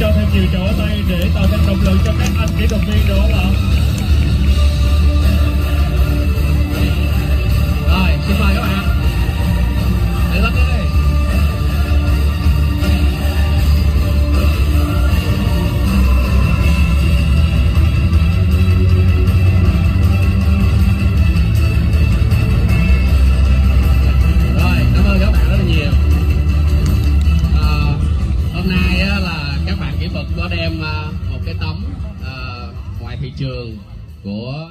cho thêm nhiều ở tay để tạo thêm động lực cho các anh kỹ thuật viên nữa là rồi xin mời các bạn để lắp đi Rồi, cảm ơn các bạn rất là nhiều. À, Hôm nay Bực có đem à, một cái tấm à, ngoài thị trường của